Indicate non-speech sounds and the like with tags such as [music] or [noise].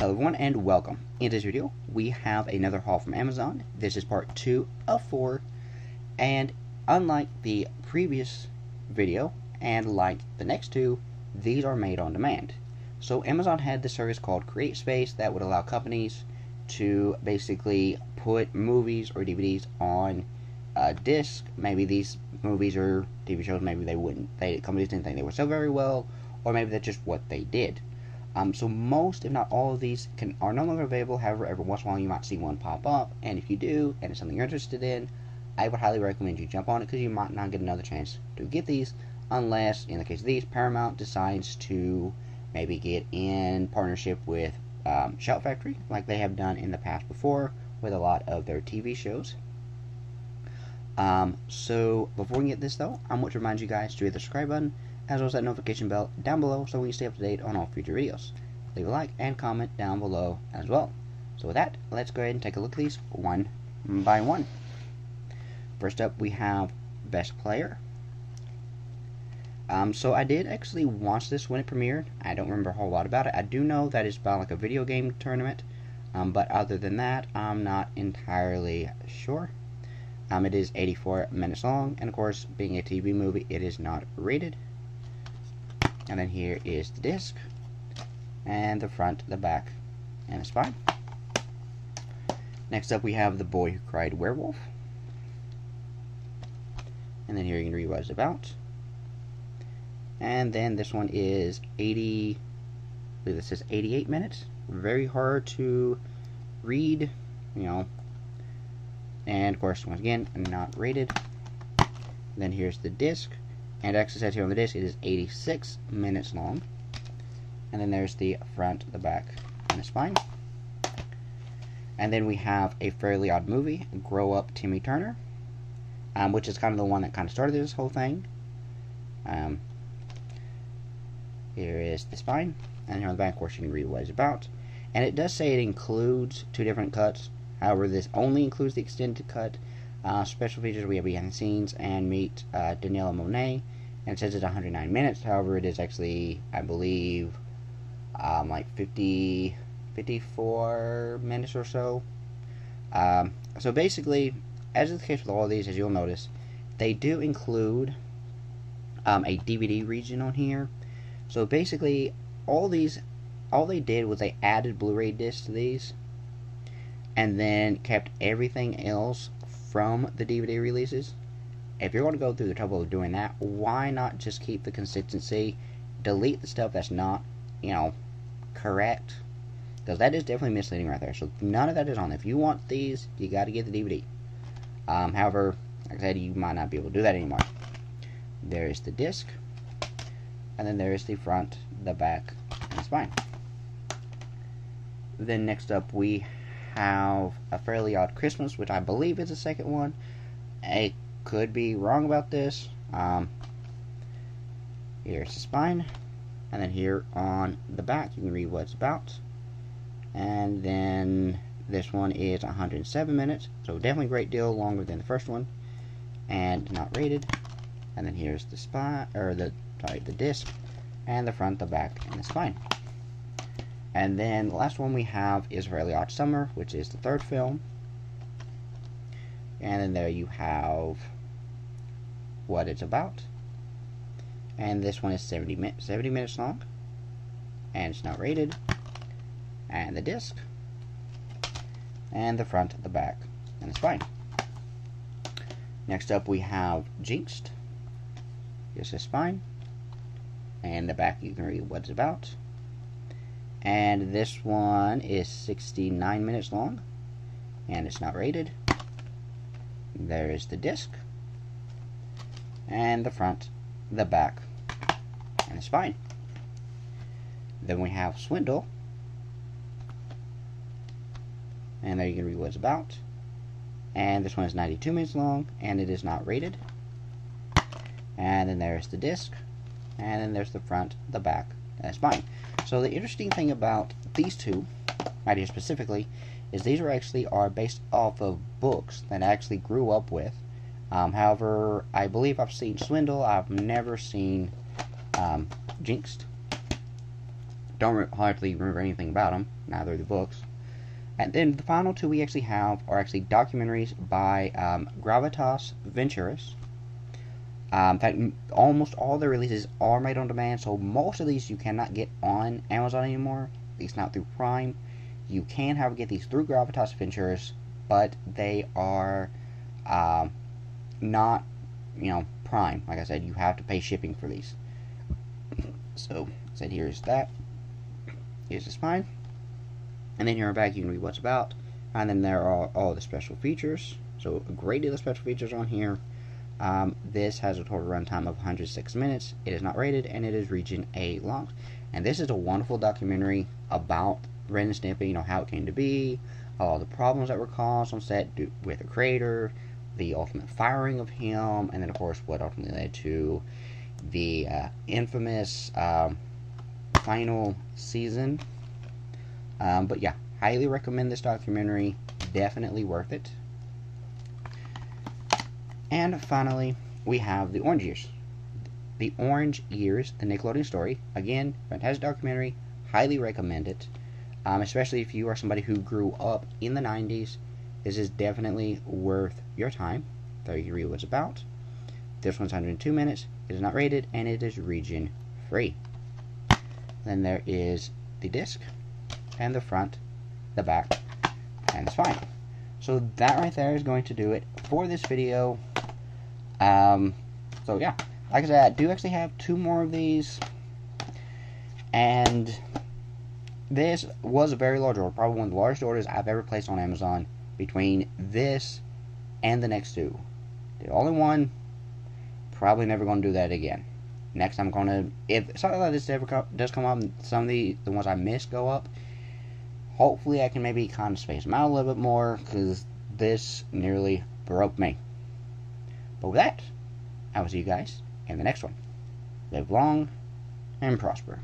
Hello everyone and welcome. In this video, we have another haul from Amazon. This is part 2 of 4, and unlike the previous video, and like the next two, these are made on demand. So Amazon had this service called CreateSpace that would allow companies to basically put movies or DVDs on a disc. Maybe these movies or TV shows, maybe they wouldn't, they companies didn't think they were so very well, or maybe that's just what they did. Um, so most, if not all of these, can are no longer available. However, every once in a while you might see one pop up, and if you do, and it's something you're interested in, I would highly recommend you jump on it because you might not get another chance to get these, unless, in the case of these, Paramount decides to maybe get in partnership with um, Shout Factory, like they have done in the past before with a lot of their TV shows. Um, so before we get this though, I want to remind you guys to hit the subscribe button as well as that notification bell down below so we can stay up to date on all future videos. Leave a like and comment down below as well. So with that, let's go ahead and take a look at these one by one. First up, we have Best Player. Um, so I did actually watch this when it premiered. I don't remember a whole lot about it. I do know that it's about like a video game tournament, um, but other than that, I'm not entirely sure. Um, it is 84 minutes long, and of course, being a TV movie, it is not rated. And then here is the disc, and the front, the back, and the spine. Next up, we have The Boy Who Cried Werewolf. And then here you can read what it's about. And then this one is 80, I believe this is 88 minutes. Very hard to read, you know. And of course, once again, not rated. Then here's the disc. And it actually says here on the disc it is 86 minutes long. And then there's the front, the back, and the spine. And then we have a fairly odd movie, Grow Up Timmy Turner, um, which is kind of the one that kind of started this whole thing. Um, here is the spine, and here on the back, of course, you can read what it's about. And it does say it includes two different cuts. However, this only includes the extended cut, uh, special features, we have behind the scenes and meet uh, Daniella Monet. And it says it's 109 minutes. However, it is actually, I believe, um, like 50, 54 minutes or so. Um, so basically, as is the case with all of these, as you'll notice, they do include um, a DVD region on here. So basically, all these, all they did was they added Blu-ray discs to these, and then kept everything else from the DVD releases, if you're going to go through the trouble of doing that, why not just keep the consistency, delete the stuff that's not, you know, correct? Because that is definitely misleading right there. So none of that is on. If you want these, you got to get the DVD. Um, however, like I said, you might not be able to do that anymore. There is the disc, and then there is the front, the back, and the spine. Then next up we have A Fairly Odd Christmas, which I believe is the second one. I could be wrong about this. Um, here's the spine, and then here on the back you can read what it's about. And then this one is 107 minutes, so definitely a great deal longer than the first one, and not rated. And then here's the spine, or the sorry, the disc, and the front, the back, and the spine. And then the last one we have is Fairly Odd Summer, which is the third film. And then there you have what it's about. And this one is 70, mi 70 minutes long. And it's not rated. And the disc. And the front, the back, and the spine. Next up we have Jinxed. Here's the spine. And the back you can read what it's about and this one is 69 minutes long and it's not rated. There is the disc and the front the back and the spine. Then we have swindle and there you can read what it's about. And this one is 92 minutes long and it is not rated. And then there's the disc and then there's the front the back and the spine so the interesting thing about these two, right here specifically, is these are actually are based off of books that I actually grew up with. Um, however, I believe I've seen Swindle. I've never seen um, Jinxed. don't hardly remember anything about them. Neither the books. And then the final two we actually have are actually documentaries by um, Gravitas Ventures. Um, in fact, almost all the releases are made on demand, so most of these you cannot get on Amazon anymore, at least not through Prime. You can, however, get these through Gravitas Ventures, but they are um, not, you know, Prime. Like I said, you have to pay shipping for these. [coughs] So, said here's that. Here's the spine. And then here in back you can read what's about. And then there are all the special features. So a great deal of special features on here. Um, this has a total runtime of 106 minutes. It is not rated and it is region A long. And this is a wonderful documentary about Ren and Stimpy, you know, how it came to be, all the problems that were caused on set with the creator, the ultimate firing of him, and then of course what ultimately led to the uh, infamous um, final season um, but yeah, highly recommend this documentary. Definitely worth it. And finally, we have The Orange Years. The Orange Years, the Nickelodeon story. Again, fantastic documentary. Highly recommend it. Um, especially if you are somebody who grew up in the 90s. This is definitely worth your time. There you read what it's about. This one's 102 minutes. It is not rated, and it is region free. Then there is the disc and the front, the back, and the spine. So that right there is going to do it for this video. Um, so yeah, like I said, I do actually have two more of these, and this was a very large order, probably one of the largest orders I've ever placed on Amazon between this and the next two. The only one, probably never going to do that again. Next, I'm going to, if something like this ever does come up, some of the, the ones I missed go up, hopefully I can maybe kind of space them out a little bit more because this nearly broke me. But with that, I will see you guys in the next one. Live long and prosper.